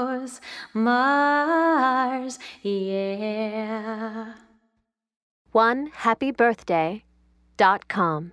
Mars, Mars, yeah. One happy birthday dot com.